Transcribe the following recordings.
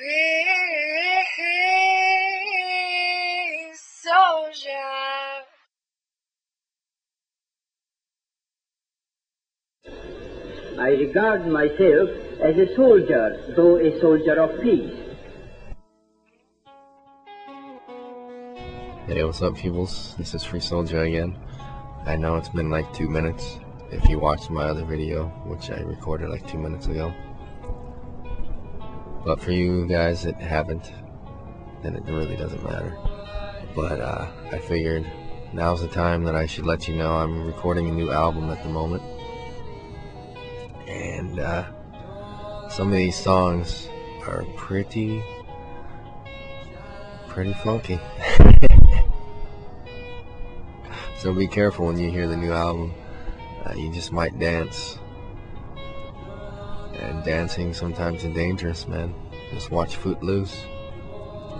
Soldier. I regard myself as a soldier, though a soldier of peace. Hey, what's up, peoples? This is Freesouljah again. I know it's been like two minutes if you watched my other video, which I recorded like two minutes ago. But for you guys that haven't, then it really doesn't matter. But uh, I figured now's the time that I should let you know I'm recording a new album at the moment. And uh, some of these songs are pretty, pretty funky. so be careful when you hear the new album. Uh, you just might dance. And dancing sometimes is dangerous, man. Just watch Footloose.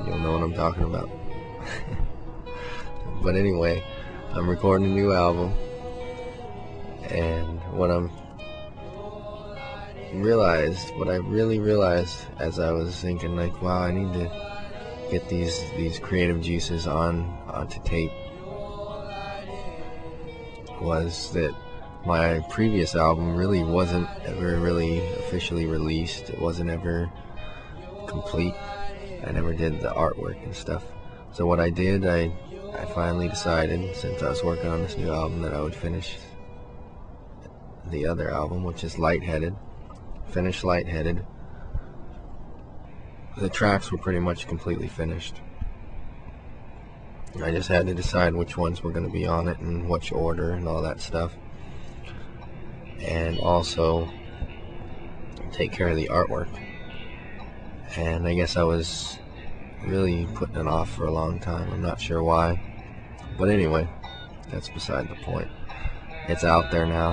You'll know what I'm talking about. but anyway, I'm recording a new album. And what I'm realized, what I really realized as I was thinking like, wow, I need to get these these creative juices on onto tape was that my previous album really wasn't ever really officially released. It wasn't ever complete. I never did the artwork and stuff. So what I did, I I finally decided, since I was working on this new album, that I would finish the other album, which is Lightheaded. Finish Lightheaded. The tracks were pretty much completely finished. I just had to decide which ones were going to be on it and which order and all that stuff. And also take care of the artwork. And I guess I was really putting it off for a long time. I'm not sure why. But anyway, that's beside the point. It's out there now.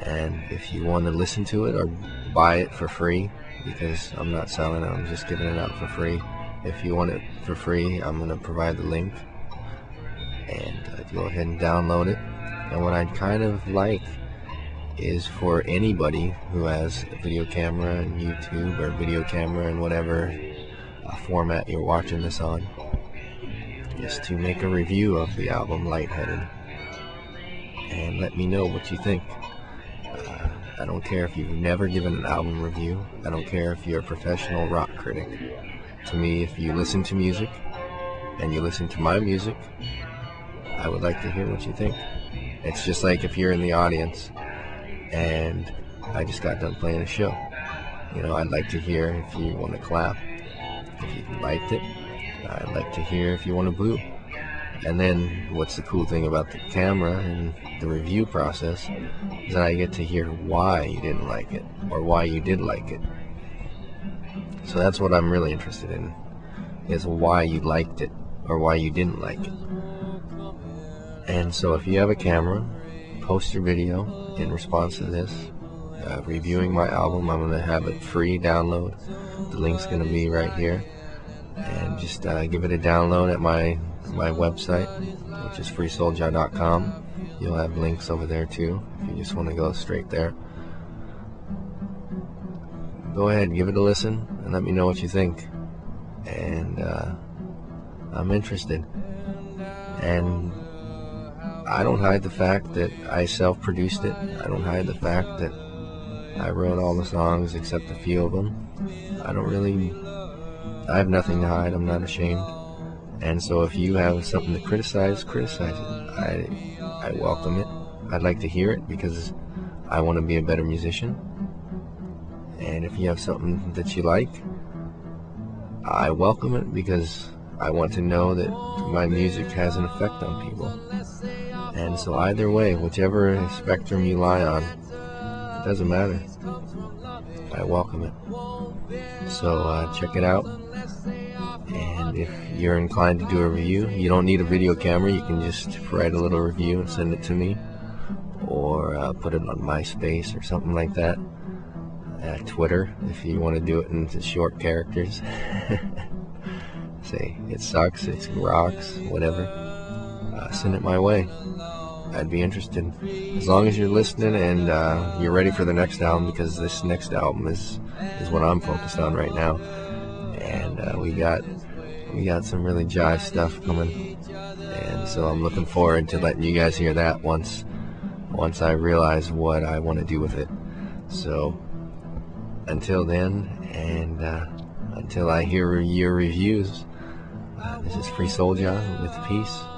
And if you want to listen to it or buy it for free, because I'm not selling it, I'm just giving it out for free. If you want it for free, I'm going to provide the link. And uh, go ahead and download it. And what I'd kind of like is for anybody who has a video camera and YouTube or video camera and whatever uh, format you're watching this on, just to make a review of the album Lightheaded and let me know what you think. Uh, I don't care if you've never given an album review. I don't care if you're a professional rock critic. To me, if you listen to music and you listen to my music, I would like to hear what you think. It's just like if you're in the audience and I just got done playing a show. You know, I'd like to hear if you want to clap, if you liked it. I'd like to hear if you want to boo. And then what's the cool thing about the camera and the review process is that I get to hear why you didn't like it or why you did like it. So that's what I'm really interested in is why you liked it or why you didn't like it. And so if you have a camera, post your video in response to this. Uh, reviewing my album, I'm going to have it free download. The link's going to be right here. And just uh, give it a download at my my website, which is freesouljah.com. You'll have links over there too if you just want to go straight there. Go ahead, give it a listen, and let me know what you think. And uh, I'm interested. And I don't hide the fact that I self-produced it. I don't hide the fact that I wrote all the songs except a few of them. I don't really. I have nothing to hide. I'm not ashamed. And so if you have something to criticize, criticize it. I I welcome it. I'd like to hear it because I want to be a better musician. And if you have something that you like, I welcome it because I want to know that my music has an effect on people. And so either way, whichever spectrum you lie on, it doesn't matter. I welcome it. So uh, check it out. And if you're inclined to do a review, you don't need a video camera. You can just write a little review and send it to me. Or uh, put it on MySpace or something like that. Uh, Twitter, if you want to do it in short characters. Say, it sucks, it rocks, whatever. Uh, send it my way. I'd be interested. As long as you're listening and uh, you're ready for the next album, because this next album is is what I'm focused on right now. and uh, we got we got some really jive stuff coming, and so I'm looking forward to letting you guys hear that once once I realize what I want to do with it. So until then, and uh, until I hear your reviews, this is Freesouljah with peace.